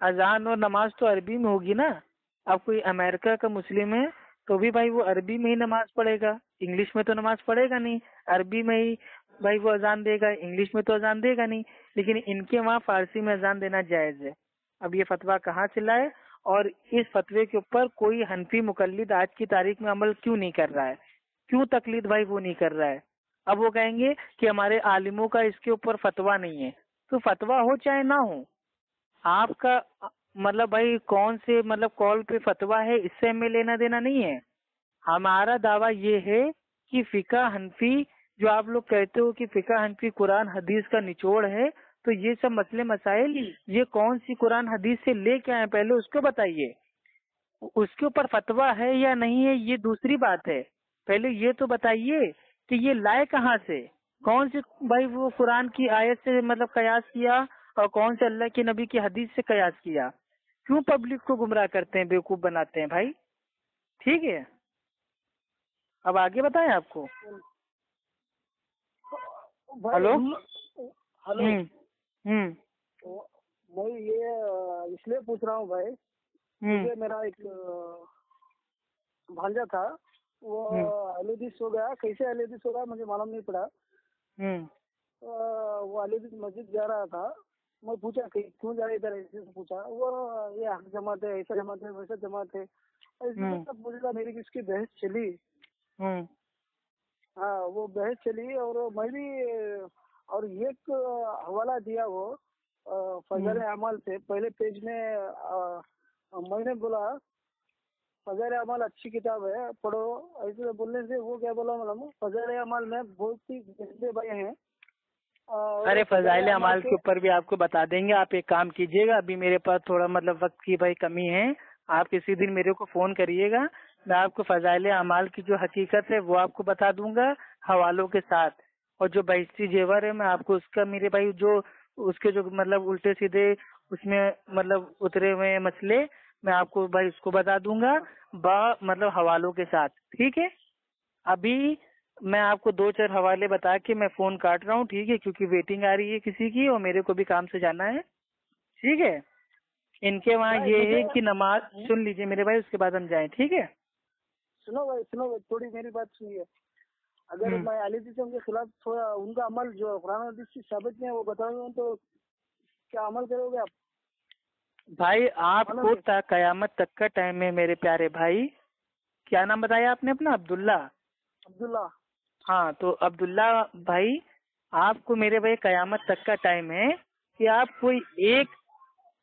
अजान और नमाज़ तो अरबी में होगी ना? अब कोई अमेरिका का मुस्लिम है तो भी भाई वो अरबी में ही नमाज़ पढ़ेगा। इंग्लिश में तो नमाज़ पढ़ेगा नहीं अरबी में ही भाई वो अजान देगा, इंग्लिश में तो अजान देगा नहीं, लेकिन इनके वहाँ फारसी में अजान देना जायज़ है। अब ये फतवा कहाँ से लाए? और इस फतवे के ऊपर कोई हनफी मुकलद आज की तारीख में अमल क्यों नहीं कर रहा है? क्यों तकलीद भाई वो नहीं कर रहा है? अब वो कहेंगे कि हमारे आलिमों का इसके ऊपर फतवा नहीं है। तो फतवा हो चाहे ना हो, आपका मतलब भाई कौन से मतलब कॉल पे फतवा है, इससे हमें लेना देना नहीं है। हमारा दावा ये है कि फिका हनफी जो आप लोग कहते हो कि फिका हनफी कुरान हदीस का निचोड़ है तो ये सब मसले मसाइल ये कौन सी कुरान हदीस से लेके आए पहले उसको बताइए। उसके ऊपर फतवा है या नहीं है ये दूसरी बात है। पहले ये तो बताइए कि ये लाए कहाँ से? कौन से भाई वो कुरान की आयत से मतलब कयास किया और कौन से अल्लाह के नबी की हदीस से कयास किया? क्यों पब्लिक को गुमराह करते हैं बेवकूफ़ बनाते हैं भाई? ठीक है। अब आगे बताएँ आपको। हेलो? हेलो? Hmm hmm. मैं ये इसलिए पूछ रहा हूँ भाई हम्म। मुझे मेरा एक भांजा था वो हम्म। अलीदिस हो गया। कैसे अलीदिस हो गया मुझे मालूम नहीं पड़ा। हम्म। वो अलीदिस मस्जिद जा रहा था। मैं पूछा कि क्यों जा रहा इधर ऐसे से पूछा। वो ये हक जमात है ऐसा जमात है वैसा जमात है। ऐसे। सब मुझे मेरी किसकी बहस चली। हाँ वो बहस चली और मैं भी और एक हवाला दिया वो अ, फजल अमल से। पहले पेज में मैंने बोला फजल अमल अच्छी किताब है पढ़ो। ऐसे बोलने से वो क्या बोला मतलब फजल अमल में बहुत ही गंदे भाई हैं। अरे फज़ाइल अमाल के ऊपर भी आपको बता देंगे। आप एक काम कीजिएगा अभी मेरे पास थोड़ा मतलब वक्त की भाई कमी है। आप किसी दिन मेरे को फ़ोन करिएगा। मैं आपको फजाइल अमाल की जो हकीकत है वो आपको बता दूँगा हवालों के साथ। और जो बहिस्ती जेवर है मैं आपको उसका मेरे भाई जो उसके जो मतलब उल्टे सीधे उसमें मतलब उतरे हुए हैं मसले मैं आपको भाई उसको बता दूँगा बा मतलब हवालों के साथ। ठीक है? अभी मैं आपको दो चार हवाले बता के मैं फ़ोन काट रहा हूँ ठीक है? क्योंकि वेटिंग आ रही है किसी की और मेरे को भी काम से जाना है। ठीक है? इनके वहाँ ये है कि नमाज़ सुन लीजिए मेरे भाई उसके बाद हम जाए ठीक है? सुनो भाई सुनो भाई, थोड़ी मेरी बात सुनिए। अगर हम्म। मैं अली जिसम के खिलाफ थोड़ा उनका अमल जो कुरान हदीस की साबित में है वो बताऊँगा तो क्या अमल करोगे आप? भाई आपको? कयामत तक का टाइम है मेरे प्यारे भाई। क्या नाम बताया आपने अपना? अब्दुल्ला? अब्दुल्ला। हाँ तो अब्दुल्ला भाई आपको मेरे भाई कयामत तक का टाइम है कि आप कोई एक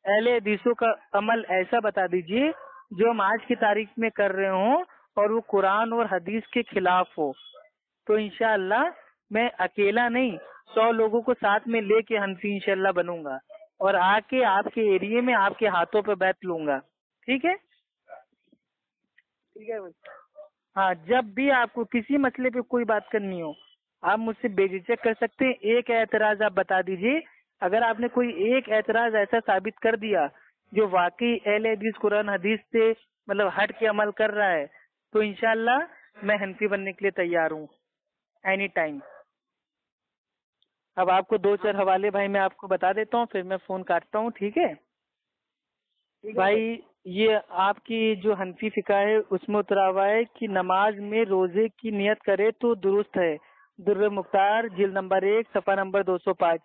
अहले हदीसों का अमल ऐसा बता दीजिए जो हम आज की तारीख में कर रहे हो और वो कुरान और हदीस के खिलाफ हो तो इनशाला मैं अकेला नहीं सौ लोगों को साथ में लेके हनफी इनशाला बनूँगा और आके आपके एरिए में आपके हाथों पे बैठ लूँगा। ठीक है? ठीक है हाँ जब भी आपको किसी मसले पे कोई बात करनी हो आप मुझसे बेझिझक कर सकते हैं एक एतराज़ आप बता दीजिए। अगर आपने कोई एक एतराज़ ऐसा साबित कर दिया जो वाकई अहले हदीस कुरान हदीस से मतलब हट के अमल कर रहा है तो इनशाला मैं हनफी बनने के लिए तैयार हूँ। एनी टाइम अब आपको दो चार हवाले भाई मैं आपको बता देता हूँ फिर मैं फ़ोन काटता हूँ ठीक है? भाई ये आपकी जो हनफी फिका है उसमें उतरा हुआ है कि नमाज़ में रोज़े की नियत करे तो दुरुस्त है। दुर्र मुख्तार जिल नंबर एक सफ़ा नंबर 205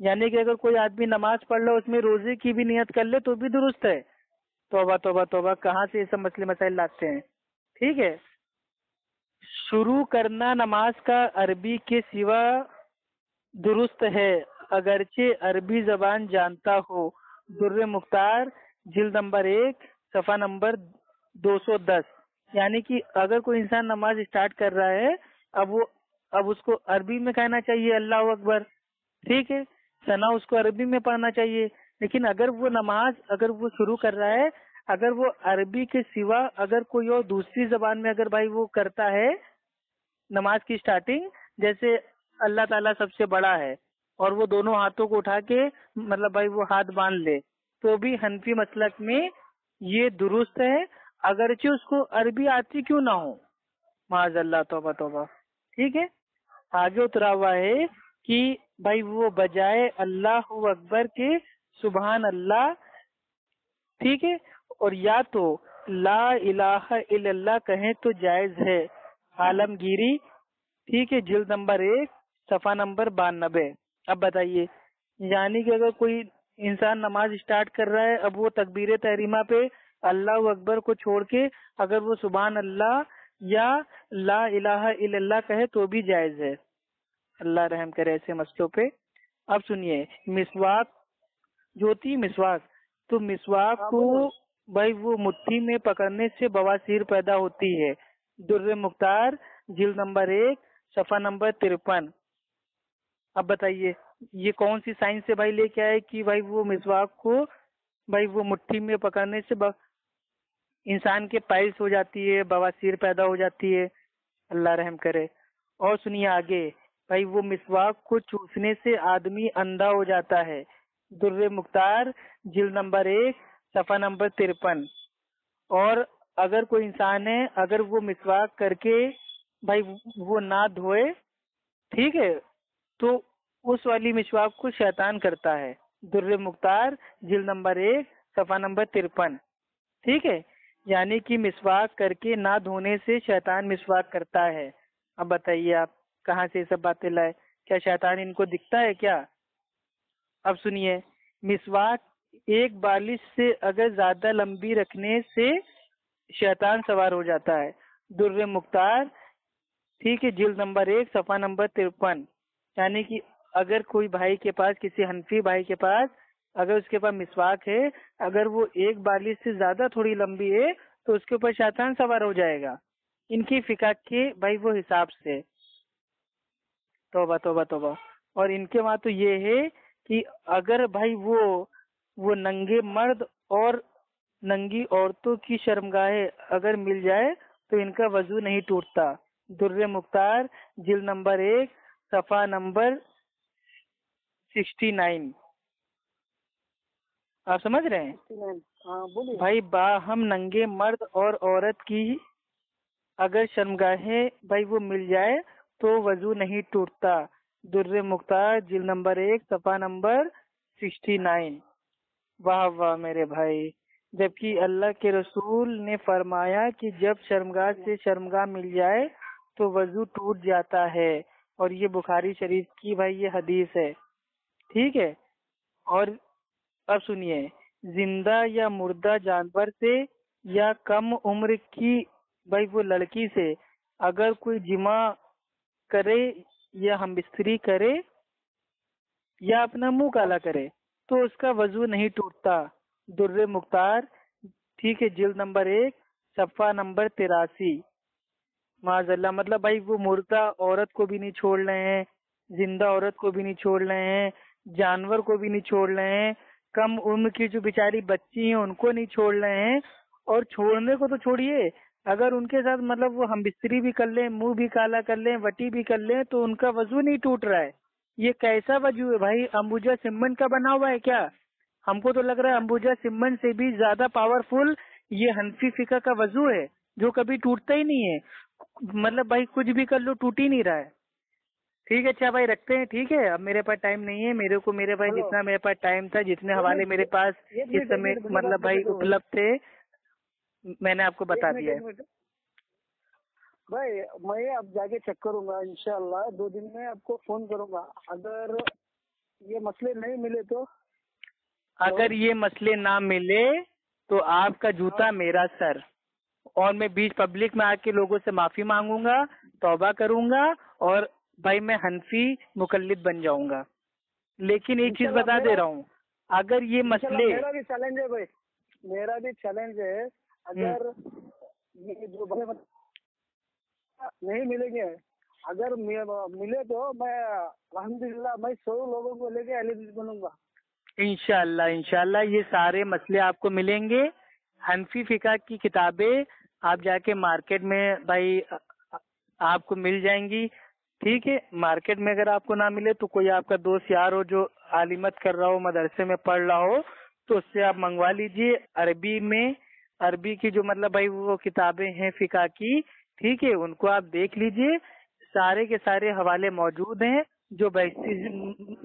यानी कि अगर कोई आदमी नमाज़ पढ़ लो उसमें रोज़े की भी नियत कर ले तो भी दुरुस्त है। तोबा तोबा तोबा कहाँ से ये सब मसले मसाइल लाते हैं? ठीक है। शुरू करना नमाज़ का अरबी के सिवा दुरुस्त है। अगरचे अरबी जबान जानता हो। दुर्र मुख्तार, जिल्द नंबर एक, सफ़ा नंबर 210 यानी कि अगर कोई इंसान नमाज़ स्टार्ट कर रहा है, अब वो, अब उसको अरबी में कहना चाहिए, अल्लाह अकबर। ठीक है? सना उसको अरबी में पढ़ना चाहिए। लेकिन अगर वो नमाज़, अगर वो शुरू कर रहा है अगर वो अरबी के सिवा अगर कोई और दूसरी जबान में अगर भाई वो करता है, नमाज़ की स्टार्टिंग जैसे अल्लाह ताला सबसे बड़ा है, और वो दोनों हाथों को उठा के मतलब भाई वो हाथ बाँध ले तो भी हनफी मसलक में ये दुरुस्त है। अगरचे उसको अरबी आती क्यों ना हो? माज अल्लाह तोबा तोबा। ठीक है? आगे उतरा हुआ है कि भाई वो बजाय अल्लाह अकबर के सुबहान अल्लाह। ठीक है? और या तो ला इलाहा इल्लल्लाह कहें तो जायज़ है। आलमगीरी ठीक है जिल्द नंबर एक सफ़ा नंबर बानबे। अब बताइए यानी कि अगर कोई इंसान नमाज़ स्टार्ट कर रहा है अब वो तकबीर तहरीमा पे अल्लाह अकबर को छोड़ के अगर वो सुबहान अल्लाह या ला इलाहा इल्लल्लाह कहे तो भी जायज़ है। अल्लाह रहम करे ऐसे मसलों पे। अब सुनिए मिसवाक जो है मिसवाक तो मिसवाक हाँ, को। भाई वो मुट्ठी में पकड़ने से बवासीर पैदा होती है। दुर्र मुख्तार, जिल नंबर एक, सफ़ा नंबर तिरपन। अब बताइए, ये कौन सी साइंस से भाई लेके आए कि भाई वो मिसवाक को, भाई वो मुट्ठी में पकड़ने से. इंसान के पाइल्स हो जाती है बवासीर पैदा हो जाती है। अल्लाह रहम करे। और सुनिए आगे, भाई वो मिसवाक को चूसने से आदमी अंधा हो जाता है। दुर्र मुख्तार, जिल नंबर एक सफ़ा नंबर तिरपन। और अगर कोई इंसान है, अगर वो मिसवाक करके भाई वो ना धोए, ठीक है तो उस वाली मिसवाक को शैतान करता है। दुर्र मुख्तार, जिल नंबर एक, सफ़ा नंबर तिरपन। ठीक है? यानी कि मिसवाक करके ना धोने से शैतान मिसवाक करता है। अब बताइए आप, कहाँ से सब बातें लाए? क्या शैतान इनको दिखता है क्या? अब सुनिए, मिसवाक एक बालिश से अगर ज़्यादा लंबी रखने से शैतान सवार हो जाता है। दुर्र मुख्तार, ठीक है, जिल्द नंबर एक, सफ़ा नंबर तिरपन। यानी कि अगर कोई भाई के पास, किसी हनफी भाई के पास, अगर उसके पास मिसवाक है, अगर वो एक बालिश से ज़्यादा थोड़ी लंबी है तो उसके ऊपर शैतान सवार हो जाएगा। इनकी फिका के भाई वो हिसाब से। तोबा तोबा तोबा। और इनके वहाँ तो ये है कि अगर भाई वो वो नंगे मर्द और नंगी औरतों की शर्मगाहें अगर मिल जाए तो इनका वज़ू नहीं टूटता। दुर्र मुख्तार जिल नंबर एक सफ़ा नंबर सिक्सटी नाइन। आप समझ रहे हैं? हाँ भाई बाहम नंगे मर्द और औरत की अगर शर्मगाहें भाई वो मिल जाए तो वज़ू नहीं टूटता। दुर्र मुख्तार जिल नंबर एक सफ़ा नंबर सिक्सटी नाइन। वाह वाह मेरे भाई। जबकि अल्लाह के रसूल ने फरमाया कि जब शर्मगाह से शर्मगाह मिल जाए तो वज़ू टूट जाता है। और ये बुखारी शरीफ की भाई, ये हदीस है। ठीक है? और अब सुनिए। ज़िंदा या मुर्दा जानवर से या कम उम्र की भाई, वो लड़की से अगर कोई जिमा करे या हम बिस्तरी करे या अपना मुँह काला करे तो उसका वज़ू नहीं टूटता। दुर्र मुख्तार, ठीक है, जिल्द नंबर एक, सफ़ा नंबर तिरासी। माजल्ला मतलब भाई वो मुर्दा औरत को भी नहीं छोड़ रहे हैं, ज़िंदा औरत को भी नहीं छोड़ रहे हैं, जानवर को भी नहीं छोड़ रहे हैं, कम उम्र की जो बेचारी बच्ची हैं, उनको नहीं छोड़ रहे हैं, और छोड़ने को तो छोड़िए, अगर उनके साथ मतलब वो हम बिस्तरी भी कर लें, मुँह भी काला कर लें, वटी भी कर लें तो उनका वज़ू नहीं टूट रहा है। ये कैसा वज़ू है भाई? अंबुजा सिमन का बना हुआ है क्या? हमको तो लग रहा है अंबुजा सिमन से भी ज़्यादा पावरफुल ये हनफी फिका का वज़ू है जो कभी टूटता ही नहीं है। मतलब भाई कुछ भी कर लो टूट ही नहीं रहा है। ठीक है अच्छा भाई रखते हैं ठीक है? अब मेरे पास टाइम नहीं है मेरे को मेरे भाई जितना मेरे पास टाइम था जितने हवाले मेरे पास इस समय मतलब भाई उपलब्ध थे मैंने आपको बता दिया है। भाई मैं अब जाके चेक करूँगा इनशाला दो दिन में आपको फ़ोन करूँगा। अगर ये मसले नहीं मिले तो? अगर ये मसले ना मिले तो आपका जूता मेरा सर। और मैं बीच पब्लिक में आके लोगों से माफ़ी मांगूँगा तौबा करूँगा और भाई मैं हनफी मुकल्लिद बन जाऊँगा। लेकिन एक चीज़ बता दे रहा हूँ अगर ये मसले मेरा भी चैलेंज है भाई। मेरा भी चैलेंज है। अगर हम्म। ये जो भाई नहीं मिलेंगे। अगर मिले तो मैं, अल्हम्दुलिल्लाह, मैं सौ लोगों को लेके एलिजिबल बनूँगा। इंशाल्लाह इंशाल्लाह, ये सारे मसले आपको मिलेंगे। हनफी फिका की किताबें आप जाके मार्केट में भाई, आपको मिल जाएँगी। ठीक है, मार्केट में अगर आपको ना मिले तो कोई आपका दोस्त यार हो जो आलिमत कर रहा हो, मदरसे में पढ़ रहा हो तो उससे आप मंगवा लीजिए। अरबी में, अरबी की जो मतलब भाई वो किताबें हैं फिका की ठीक है, उनको आप देख लीजिए। सारे के सारे हवाले मौजूद हैं, जो बैस्ती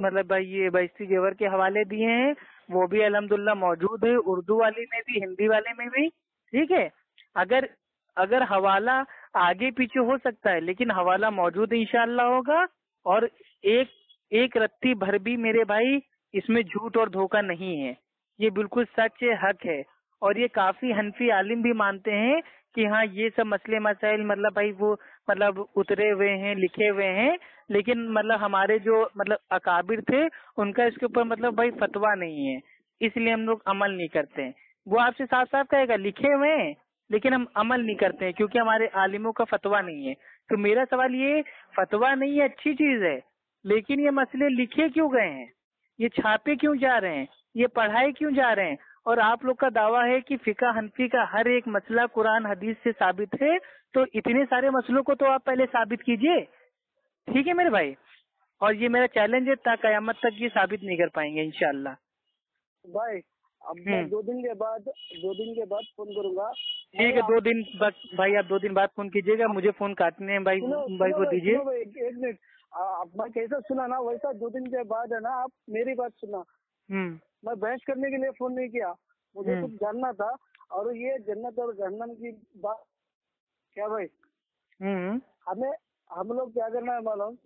मतलब ये बैस्ती जेवर के हवाले दिए हैं, वो भी अल्हम्दुलिल्लाह मौजूद है, उर्दू वाले में भी, हिंदी वाले में भी, ठीक है? अगर अगर हवाला आगे पीछे हो सकता है, लेकिन हवाला मौजूद इंशाल्लाह होगा, और एक एक रत्ती भर भी मेरे भाई, इसमें झूठ और धोखा नहीं है। ये बिल्कुल सच है, हक है। और ये काफ़ी हनफी आलिम भी मानते हैं कि हाँ ये सब मसले मसाइल मतलब भाई वो मतलब उतरे हुए हैं, लिखे हुए हैं, लेकिन मतलब हमारे जो मतलब अकाबिर थे, उनका इसके ऊपर मतलब भाई फतवा नहीं है। इसलिए हम लोग अमल नहीं करते हैं। वो आपसे साफ़ साफ़ कहेगा, लिखे हुए हैं, लेकिन हम अमल नहीं करते हैं, क्योंकि हमारे आलिमों का फतवा नहीं है। तो मेरा सवाल ये फतवा नहीं है, अच्छी चीज़ है, लेकिन ये मसले लिखे क्यों गए हैं? ये छापे क्यों जा रहे हैं? ये पढ़ाए क्यों जा रहे हैं? और आप लोग का दावा है कि फिका हनफी का हर एक मसला कुरान हदीस से साबित है तो इतने सारे मसलों को तो आप पहले साबित कीजिए। ठीक है मेरे भाई? और ये मेरा चैलेंज है तक कयामत तक ये साबित नहीं कर पाएँगे इनशाला भाई अब मैं हम्म। दो दिन के बाद दो दिन के बाद फ़ोन करूँगा। ठीक है दो दिन बाद भाई आप दो दिन बाद फ़ोन कीजिएगा मुझे फ़ोन काटने हैं भाई सुनो भाई को दीजिए। एक एक मिनट। आप मैं कैसा सुना ना वैसा दो दिन के बाद है ना आप मेरी बात सुना। मैं बहस करने के लिए फ़ोन नहीं किया। मुझे हम्म। कुछ जानना था और ये जन्नत और जहन्नम की बात क्या भाई? हम्म। हमें हम लोग क्या करना है मालूम?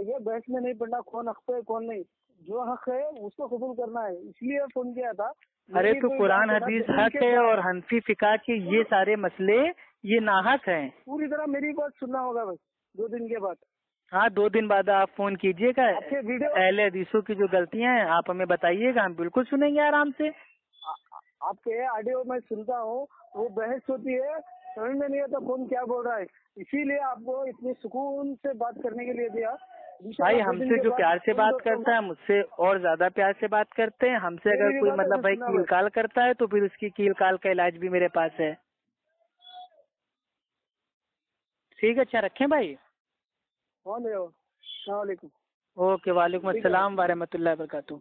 ये बहस में नहीं पड़ना कौन हक पे है, कौन नहीं। जो हक है उसको कबूल करना है। इसलिए फ़ोन किया था। अरे तो कुरान हदीस हक है और हनफी फिका के ये सारे मसले ये नाहक हैं। पूरी तरह मेरी बात सुनना होगा भाई दो दिन के बाद। हाँ दो दिन बाद आप फ़ोन कीजिएगा। पहले हदीसों की जो गलतियाँ हैं आप हमें बताइएगा हम बिल्कुल सुनेंगे आराम से। आ- आपके ऑडियो में सुनता हूँ वो बहस होती है समझ में नहीं आता फ़ोन क्या बोल रहा है। इसीलिए आपको इतने सुकून से बात करने के लिए दिया। भाई हमसे जो प्यार से बात करता है। मुझसे और ज़्यादा प्यार से बात करते हैं। हमसे अगर कोई मतलब भाई कील काल करता है तो फिर उसकी कील काल का इलाज भी मेरे पास है। ठीक है अच्छा रखें भाई। कौन है वो ओके वालेकुम अस्सलाम वारहमतुल्लाहि वबरकातुहू।